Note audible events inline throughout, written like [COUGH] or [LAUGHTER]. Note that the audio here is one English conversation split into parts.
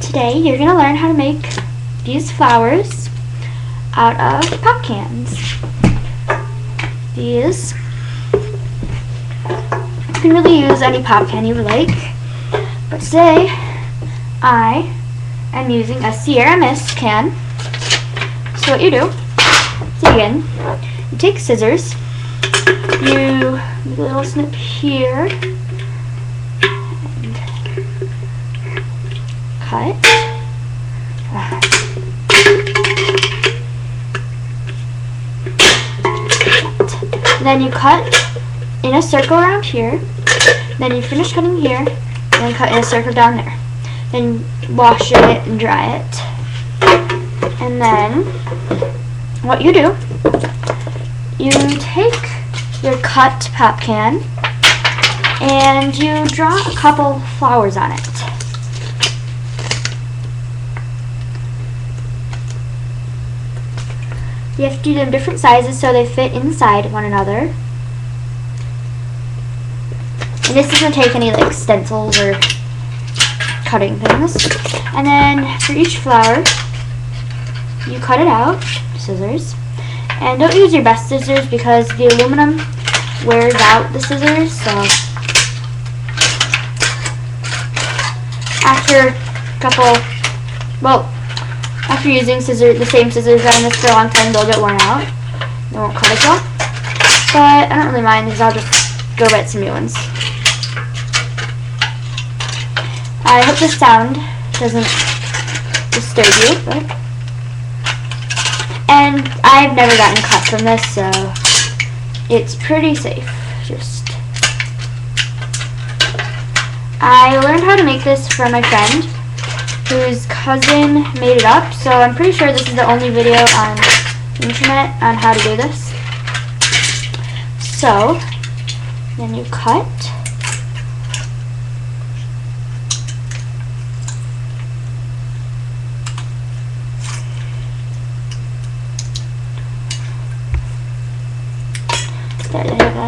Today you're going to learn how to make these flowers out of pop cans. These, you can really use any pop can you like, but today I am using a Sierra Mist can. So what you do, begin, you take scissors, you little snip here, and cut. Then you cut in a circle around here. Then you finish cutting here, and then cut in a circle down there. Then wash it and dry it. And then what you do, you take your cut pop can and you draw a couple flowers on it. You have to do them different sizes so they fit inside one another. And this doesn't take any like stencils or cutting things. And then for each flower, you cut it out, scissors. And don't use your best scissors because the aluminum wears out the scissors. So after a couple, well, after using scissors, the same scissors on this for a long time, they'll get worn out. They won't cut as well. But I don't really mind because I'll just go get some new ones. I hope the sound doesn't disturb you. But and I've never gotten cut from this, so it's pretty safe. Just I learned how to make this from my friend whose cousin made it up, so I'm pretty sure this is the only video on the internet on how to do this. So, then you cut.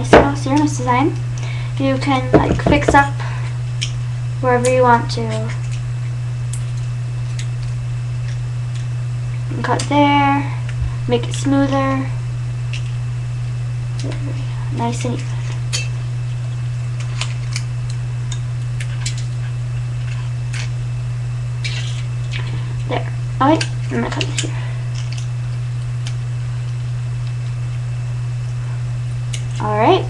Little Sierra Mist design. You can like fix up wherever you want to. Cut there, make it smoother, nice and even. There. Alright, I'm gonna cut this here. Alright,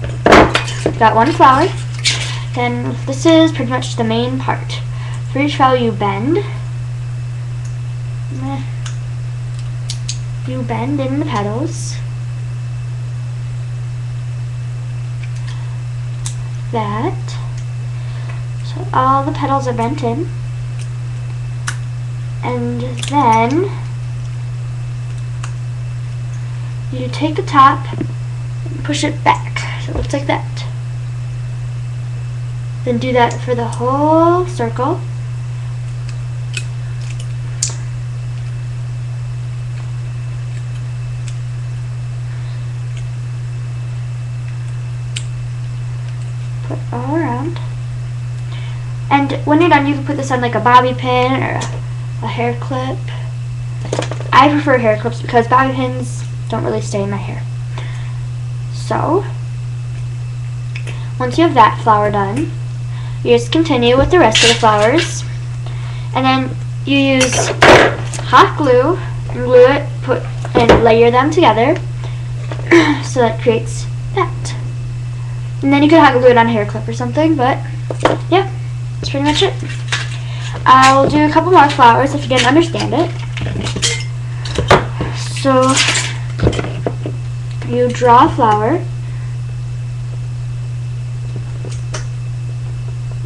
got one flower. Then this is pretty much the main part. For each flower you bend. You bend in the petals. That. So all the petals are bent in. And then you take the top and push it back. So it looks like that. Then do that for the whole circle. Put all around. And when you're done, you can put this on like a bobby pin or a, a hair clip. I prefer hair clips because bobby pins don't really stay in my hair. So, once you have that flower done, you just continue with the rest of the flowers. And then you use hot glue and glue it, put and layer them together [CLEARS THROAT] so that creates that. And then you could hot glue it on a hair clip or something, but yeah, that's pretty much it. I'll do a couple more flowers if you didn't understand it. So you draw a flower.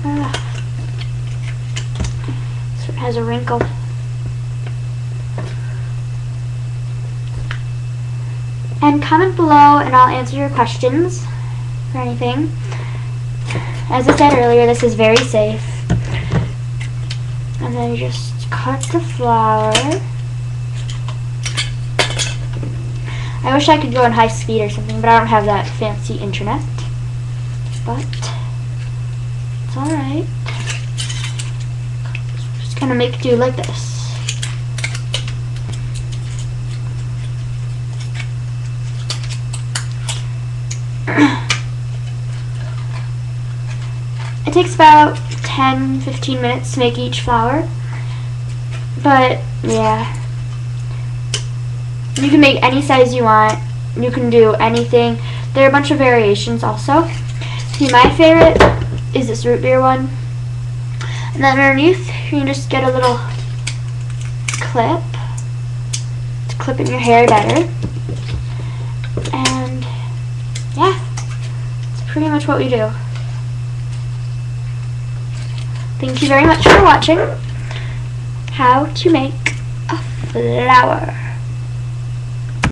Ah. So it has a wrinkle. And comment below and I'll answer your questions or anything. As I said earlier, this is very safe. And then you just cut the flower. I wish I could go on high speed or something, but I don't have that fancy internet. but it's alright. Just gonna make do like this. [CLEARS THROAT] It takes about 10 15 minutes to make each flower. But yeah. You can make any size you want. You can do anything. There are a bunch of variations also. See, my favorite is this root beer one. And then underneath, you can just get a little clip to clip in your hair better. And yeah, that's pretty much what we do. Thank you very much for watching how to make a flower.